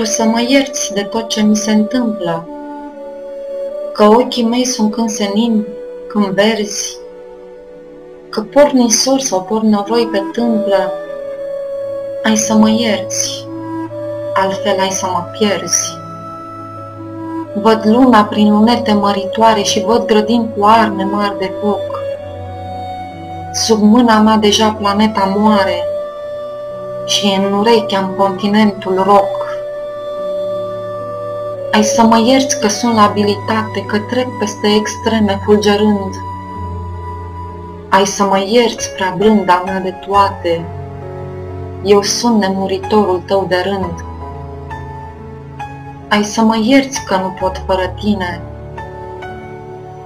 Tu să mă ierți de tot ce mi se întâmplă, că ochii mei sunt când senin, când verzi, că por nisori sau por năvoi pe tâmplă, ai să mă ierți, altfel ai să mă pierzi. Văd luna prin lunete măritoare și văd grădini cu arme mari de foc. Sub mâna mea deja planeta moare și în urechea în continentul roc. Ai să mă ierți că sunt la abilitate, că trec peste extreme fulgerând. Ai să mă ierți prea blânda mea de toate, eu sunt nemuritorul tău de rând. Ai să mă ierți că nu pot fără tine.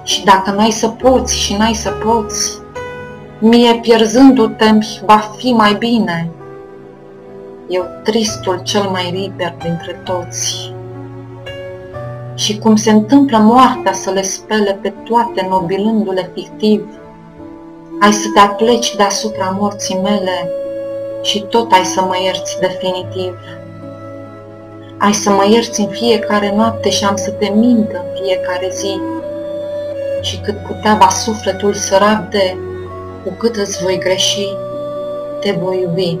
Și dacă n-ai să poți și n-ai să poți, mie pierzându-te va fi mai bine. Eu tristul cel mai liber dintre toți. Și cum se întâmplă moartea să le spele pe toate nobilându-le fictiv, ai să te apleci deasupra morții mele și tot ai să mă ierți definitiv. Ai să mă ierți în fiecare noapte și am să te mint în fiecare zi. Și cât putea va sufletul să rabde, cu cât îți voi greși, te voi iubi.